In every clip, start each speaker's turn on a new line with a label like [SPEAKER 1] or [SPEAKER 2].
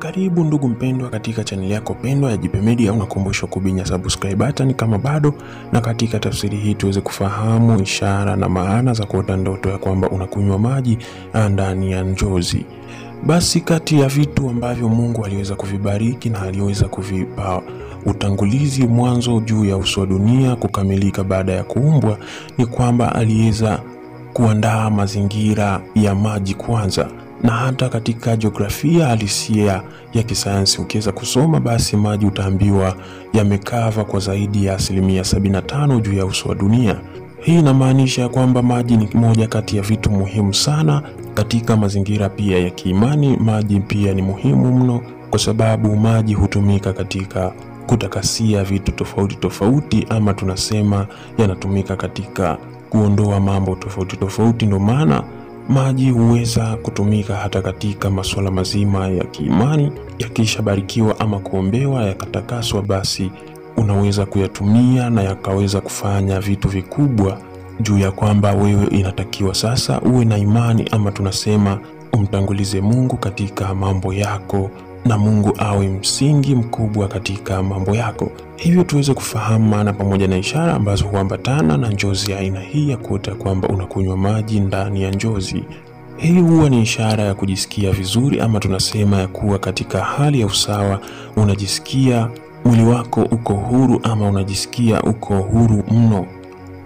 [SPEAKER 1] Karibu ndugu mpendwa katika chaneli yako pendwa ya Jipe Media. Unakumbushwa kubinya subscribe button kama bado, na katika tafsiri hii tuweze kufahamu ishara na maana za kuota ndoto ya kwamba unakunywa maji ndani ya njozi. Basi kati ya vitu ambavyo Mungu aliweza kuvibariki na aliweza kuvipa utangulizi mwanzo juu ya uso wa dunia kukamilika baada ya kuumbwa ni kwamba aliweza kuandaa mazingira ya maji kwanza na hata katika jiografia halisia ya kisayansi ukiweza kusoma basi maji utaambiwa yamekava kwa zaidi ya asilimia 75 juu ya uso wa dunia. Hii inamaanisha kwamba maji ni moja kati ya vitu muhimu sana katika mazingira pia ya kiimani. Maji pia ni muhimu mno, kwa sababu maji hutumika katika kutakasia vitu tofauti tofauti, ama tunasema yanatumika katika kuondoa mambo tofauti tofauti. Ndio maana maji huweza kutumika hata katika masuala mazima ya kiimani. Yakishabarikiwa ama kuombewa yakatakaswa, basi unaweza kuyatumia na yakaweza kufanya vitu vikubwa juu ya kwamba wewe inatakiwa sasa uwe na imani ama tunasema umtangulize Mungu katika mambo yako na Mungu awe msingi mkubwa katika mambo yako. Hivyo tuweze kufahamu maana pamoja na ishara ambazo huambatana na njozi ya aina hii ya kuota kwamba unakunywa maji ndani ya njozi. Hii huwa ni ishara ya kujisikia vizuri ama tunasema ya kuwa katika hali ya usawa, unajisikia mwili wako uko huru ama unajisikia uko huru mno.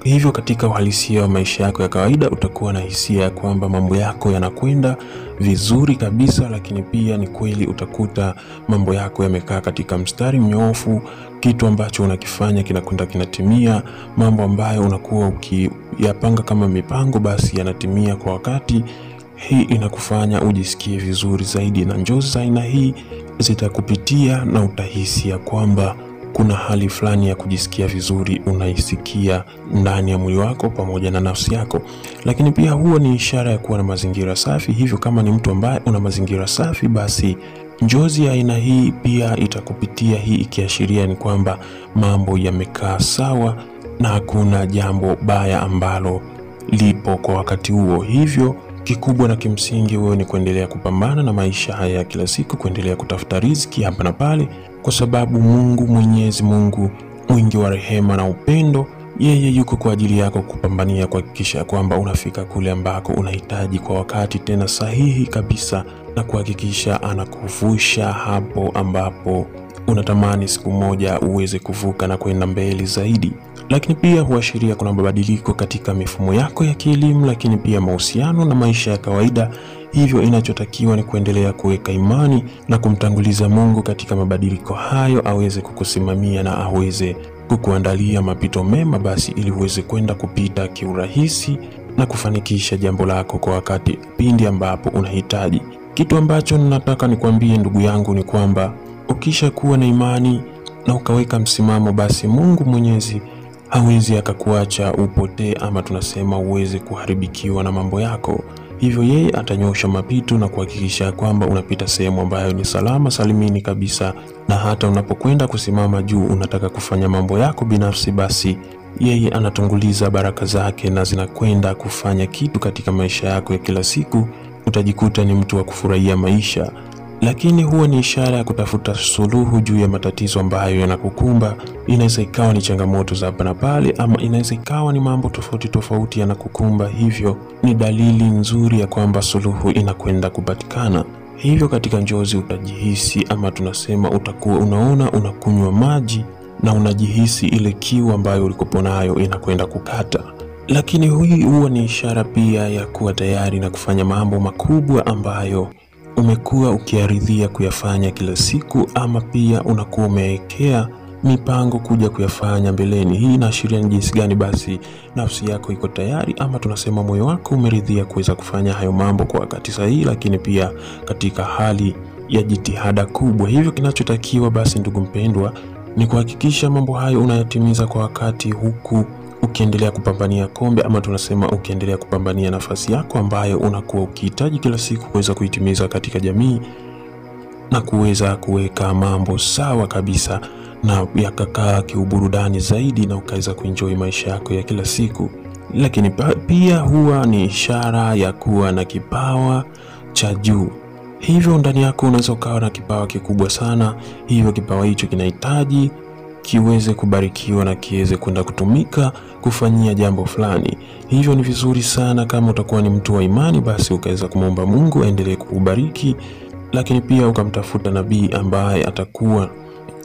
[SPEAKER 1] Hivyo katika uhalisia wa maisha yako ya kawaida utakuwa na hisia ya kwamba mambo yako yanakwenda vizuri kabisa, lakini pia ni kweli utakuta mambo yako yamekaa katika mstari mnyoofu. Kitu ambacho unakifanya kinakwenda kinatimia, mambo ambayo unakuwa ukiyapanga kama mipango, basi yanatimia kwa wakati. Hii inakufanya ujisikie vizuri zaidi, na njozi za aina hii zitakupitia na utahisi ya kwamba kuna hali fulani ya kujisikia vizuri unaisikia ndani ya mwili wako pamoja na nafsi yako. Lakini pia huwa ni ishara ya kuwa na mazingira safi. Hivyo kama ni mtu ambaye una mazingira safi, basi njozi ya aina hii pia itakupitia, hii ikiashiria ni kwamba mambo yamekaa sawa na hakuna jambo baya ambalo lipo kwa wakati huo. Hivyo kikubwa na kimsingi wewe ni kuendelea kupambana na maisha haya ya kila siku, kuendelea kutafuta riziki hapa na pale, kwa sababu Mungu Mwenyezi Mungu mwingi wa rehema na upendo, yeye yuko kwa ajili yako kupambania kuhakikisha kwamba unafika kule ambako unahitaji kwa wakati tena sahihi kabisa, na kuhakikisha anakuvusha hapo ambapo unatamani siku moja uweze kuvuka na kwenda mbele zaidi. Lakini pia huashiria kuna mabadiliko katika mifumo yako ya kielimu, lakini pia mahusiano na maisha ya kawaida. Hivyo inachotakiwa ni kuendelea kuweka imani na kumtanguliza Mungu katika mabadiliko hayo, aweze kukusimamia na aweze kukuandalia mapito mema, basi ili uweze kwenda kupita kiurahisi na kufanikisha jambo lako kwa wakati pindi ambapo unahitaji. Kitu ambacho ninataka nikwambie ndugu yangu ni kwamba ukisha kuwa na imani na ukaweka msimamo, basi Mungu Mwenyezi hawezi akakuacha upotee ama tunasema uweze kuharibikiwa na mambo yako. Hivyo yeye atanyosha mapito na kuhakikisha kwamba unapita sehemu ambayo ni salama salimini kabisa, na hata unapokwenda kusimama juu, unataka kufanya mambo yako binafsi, basi yeye anatunguliza baraka zake na zinakwenda kufanya kitu katika maisha yako ya kila siku. Utajikuta ni mtu wa kufurahia maisha lakini huwa ni ishara ya kutafuta suluhu juu ya matatizo ambayo yanakukumba. Inaweza ikawa ni changamoto za hapa na pale, ama inaweza ikawa ni mambo tofauti tofauti yanakukumba. Hivyo ni dalili nzuri ya kwamba suluhu inakwenda kupatikana. Hivyo katika njozi utajihisi ama tunasema utakuwa unaona unakunywa maji na unajihisi ile kiu ambayo ulikopo nayo inakwenda kukata. Lakini hii huwa ni ishara pia ya kuwa tayari na kufanya mambo makubwa ambayo umekuwa ukiaridhia kuyafanya kila siku, ama pia unakuwa umewekea mipango kuja kuyafanya mbeleni. Hii inaashiria ni jinsi gani basi nafsi yako iko tayari, ama tunasema moyo wako umeridhia kuweza kufanya hayo mambo kwa wakati sahihi, lakini pia katika hali ya jitihada kubwa. Hivyo kinachotakiwa basi, ndugu mpendwa, ni kuhakikisha mambo hayo unayatimiza kwa wakati, huku ukiendelea kupambania kombe ama tunasema ukiendelea kupambania nafasi yako ambayo unakuwa ukihitaji kila siku kuweza kuitimiza katika jamii na kuweza kuweka mambo sawa kabisa na yakakaa kiuburudani zaidi na ukaweza kuenjoy maisha yako ya kila siku. Lakini pia huwa ni ishara ya kuwa na kipawa cha juu. Hivyo ndani yako unaweza ukawa na kipawa kikubwa sana, hivyo kipawa hicho kinahitaji kiweze kubarikiwa na kiweze kwenda kutumika kufanyia jambo fulani. Hivyo ni vizuri sana kama utakuwa ni mtu wa imani, basi ukaweza kumwomba Mungu aendelee kukubariki, lakini pia ukamtafuta nabii ambaye atakuwa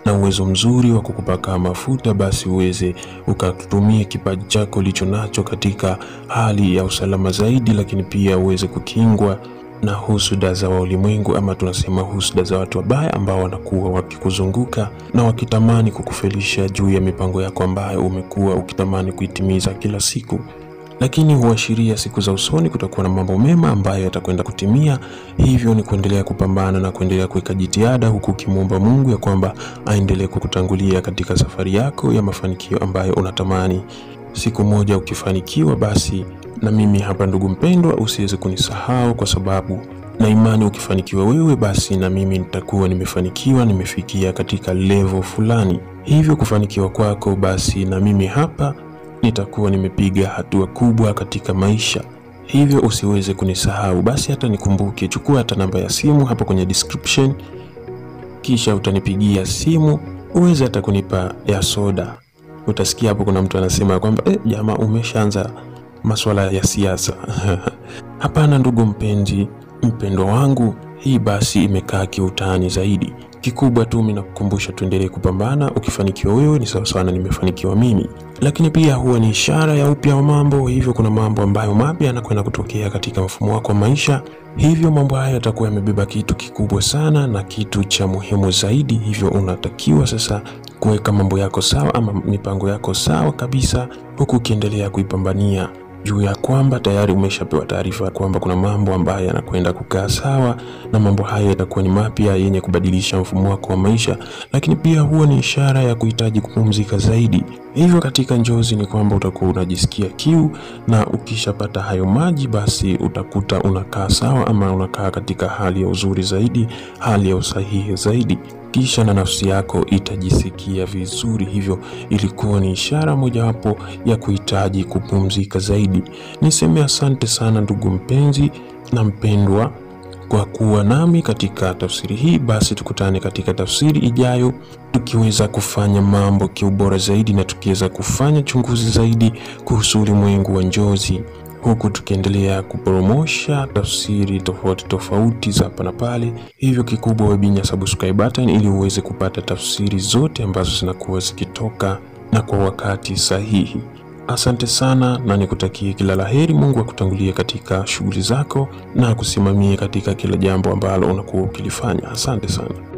[SPEAKER 1] na uwezo mzuri wa kukupaka mafuta, basi uweze ukatumia kipaji chako ulicho nacho katika hali ya usalama zaidi, lakini pia uweze kukingwa na husuda za walimwengu ama tunasema husuda za watu wabaya ambao wanakuwa wakikuzunguka na wakitamani kukufelisha juu ya mipango yako ambayo umekuwa ukitamani kuitimiza kila siku lakini huashiria siku za usoni kutakuwa na mambo mema ambayo yatakwenda kutimia. Hivyo ni kuendelea kupambana na kuendelea kuweka jitihada, huku ukimwomba Mungu ya kwamba aendelee kukutangulia katika safari yako ya mafanikio ambayo unatamani siku moja ukifanikiwa. Basi na mimi hapa, ndugu mpendwa, usiweze kunisahau kwa sababu na imani ukifanikiwa wewe, basi na mimi nitakuwa nimefanikiwa, nimefikia katika levo fulani. Hivyo kufanikiwa kwako, basi na mimi hapa nitakuwa nimepiga hatua kubwa katika maisha. Hivyo usiweze kunisahau, basi hata nikumbuke, chukua hata namba ya simu hapo kwenye description, kisha utanipigia simu, uweze hata kunipa ya soda. Utasikia hapo kuna mtu anasema kwamba eh, jamaa umeshaanza masuala ya siasa. Hapana ndugu mpenzi, mpendo wangu, hii basi imekaa kiutani zaidi. Kikubwa tu mimi nakukumbusha tuendelee kupambana. Ukifanikiwa wewe ni sawasawa na nimefanikiwa mimi, lakini pia huwa ni ishara ya upya wa mambo. Hivyo kuna mambo ambayo mapya yanakwenda kutokea katika mfumo wako wa maisha. Hivyo mambo haya yatakuwa yamebeba kitu kikubwa sana na kitu cha muhimu zaidi. Hivyo unatakiwa sasa kuweka mambo yako sawa ama mipango yako sawa kabisa, huku ukiendelea kuipambania juu ya kwamba tayari umeshapewa taarifa kwamba kuna mambo ambayo yanakwenda kukaa sawa, na mambo hayo yatakuwa ni mapya yenye kubadilisha mfumo wako wa maisha, lakini pia huwa ni ishara ya kuhitaji kupumzika zaidi. Hivyo katika njozi ni kwamba utakuwa unajisikia kiu, na ukishapata hayo maji, basi utakuta unakaa sawa ama unakaa katika hali ya uzuri zaidi, hali ya usahihi zaidi kisha na nafsi yako itajisikia vizuri. Hivyo ilikuwa ni ishara mojawapo ya kuhitaji kupumzika zaidi. Niseme asante sana ndugu mpenzi na mpendwa kwa kuwa nami katika tafsiri hii. Basi tukutane katika tafsiri ijayo, tukiweza kufanya mambo kiubora zaidi na tukiweza kufanya chunguzi zaidi kuhusu ulimwengu wa njozi huku tukiendelea kupromosha tafsiri tofauti tofauti za hapa na pale. Hivyo kikubwa webinya subscribe button ili uweze kupata tafsiri zote ambazo zinakuwa zikitoka na kwa wakati sahihi. Asante sana na nikutakie kila la heri. Mungu akutangulie katika shughuli zako na akusimamie katika kila jambo ambalo unakuwa ukilifanya. Asante sana.